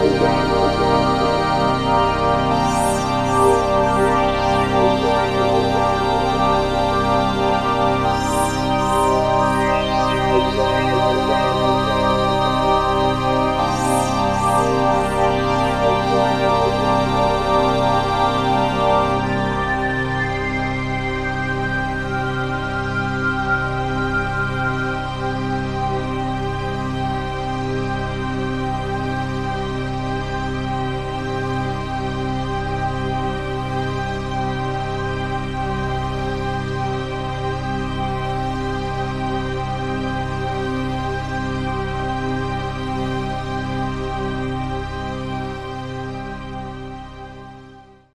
Música